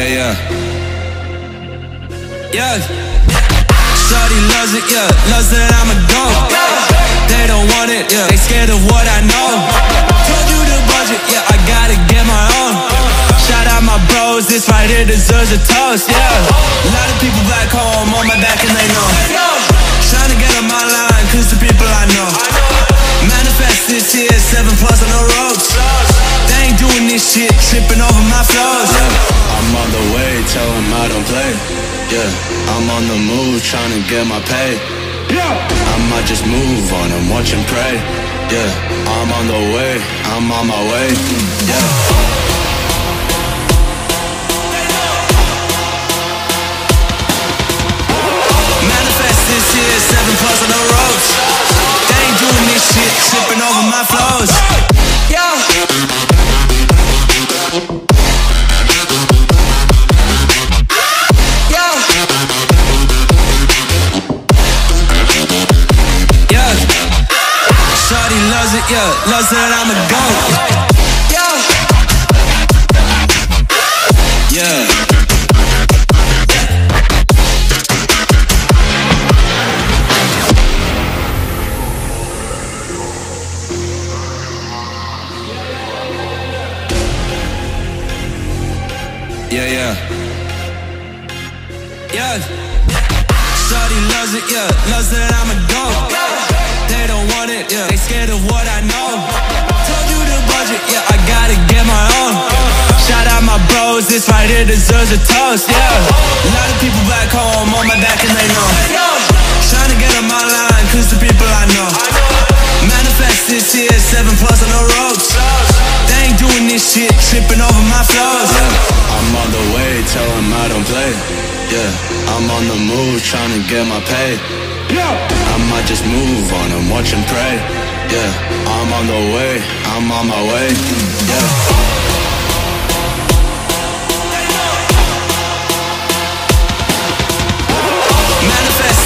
Yeah, yeah. Yeah. Shorty loves it, yeah. Loves that I'm a go. They don't want it, yeah. They scared of what I know. Told you the budget, yeah. I gotta get my own. Shout out my bros, this right here deserves a toast, yeah. A lot of people back home on my back and they know. Trying to get on my line, cause the people I know. Manifest this year, seven plus on the ropes. They ain't doing this shit, tripping over my flows. Yeah. I'm on the way, tell them I don't play. Yeah, I'm on the move, trying to get my pay. Yeah, I might just move on and watch and pray. Yeah, I'm on the way, I'm on my way. Yeah. Yeah. Loves that I'm a goat. Bros, this right here deserves a toast, yeah. A lot of people back home on my back and they know. Trying to get on my line, cause the people I know. Manifest this year, seven plus on the ropes. They ain't doing this shit, tripping over my flows. Yeah. I'm on the way, tell them I don't play. Yeah, I'm on the move, trying to get my pay. Yeah, I might just move on and watch and pray. Yeah, I'm on the way, I'm on my way. Yeah.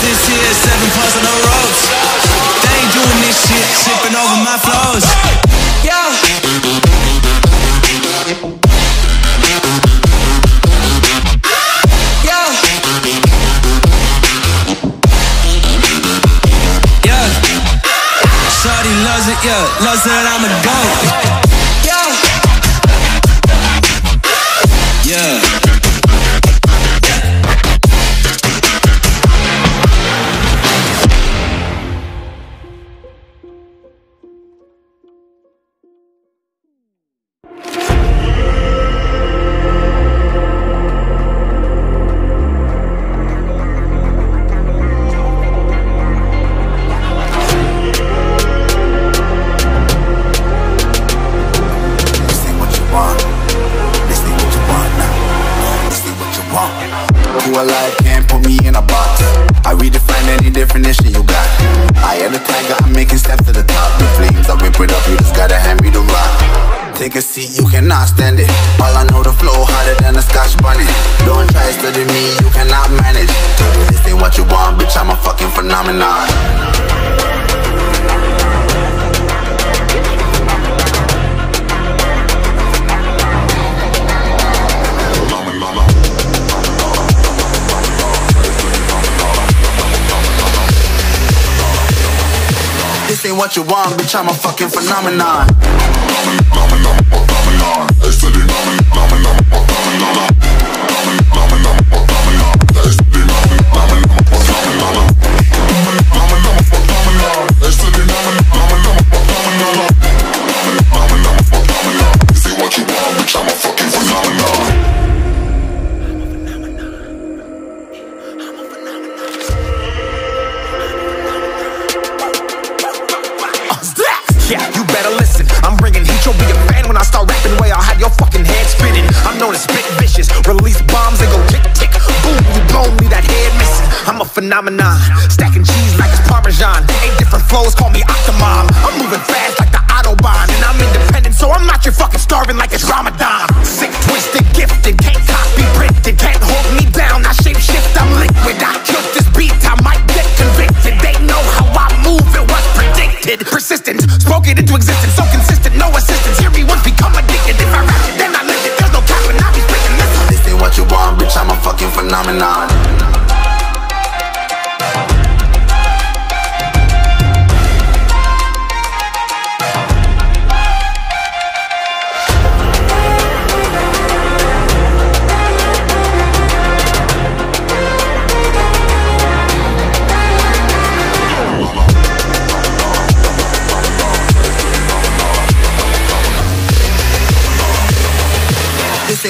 This year, seven plus on the ropes. They ain't doing this shit, tripping over my flows. Yeah. Yeah. Loves it, yeah. Loves that I'm a goat. A seat, you cannot stand it. All I know, the flow harder than a scotch bunny. Don't try study me, you cannot manage. This ain't what you want, bitch, I'm a fucking phenomenon. This ain't what you want, bitch, I'm a fucking phenomenon. Yeah, phenomenon. Stacking cheese like it's Parmesan. Eight different flows, call me Octomom. I'm moving fast like the Autobahn. And I'm independent, so I'm not your fucking starving like it's Ramadan. Sick, twisted, gifted. Can't copy, printed. Can't hold me down. I shape shift, I'm liquid. I killed this beat. I might get convicted. They know how I move. It was predicted. Persistent, spoke it into existence. So consistent, no assistance.